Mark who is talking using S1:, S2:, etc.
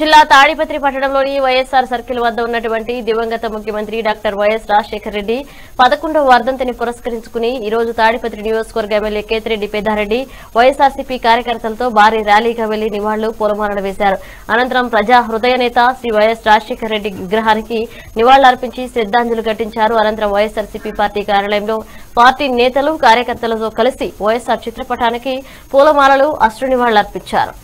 S1: జిల్లా తాడిపత్రి పట్టణంలోని వైఎస్ఆర్ సర్కిల్ వద్ద ఉన్నటువంటి దివంగత ముఖ్యమంత్రి డాక్టర్ వైఎస్ రాజశేఖర రెడ్డి పదకొండవ వర్ధంతిని పురస్కరించుకుని ఈ రోజు తాడిపత్రి నియోజకవర్గ ఎమ్మెల్యే కేతిరెడ్డి పెద్దారెడ్డి వైఎస్ఆర్సీపీ కార్యకర్తలతో భారీ ర్యాలీగా వెళ్ళి నివాళులు పూలమాలలు వేశారు. అనంతరం ప్రజా హృదయ నేత శ్రీ వైఎస్ రాజశేఖర రెడ్డి విగ్రహానికి నివాళులర్పించి శ్రద్ధాంజలి ఘటించారు. అనంతరం వైఎస్ఆర్సీపీ పార్టీ కార్యాలయంలో పార్టీ నేతలు కార్యకర్తలతో కలిసి వైఎస్ఆర్ చిత్రపటానికి పూలమాలలు అశ్రు నివాళులర్పించారు